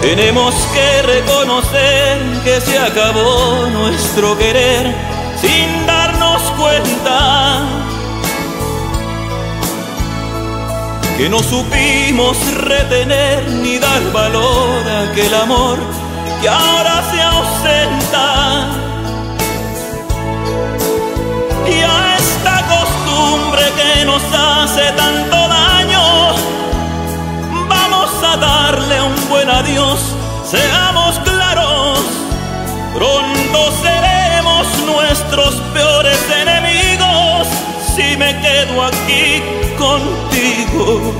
Tenemos que reconocer que se acabó nuestro querer sin darnos cuenta que no supimos retener ni dar valor a aquel amor que ahora se ausenta. Y a esta costumbre que nos hace tanto daño, vamos a darle adiós, seamos claros, pronto seremos nuestros peores enemigos si me quedo aquí contigo.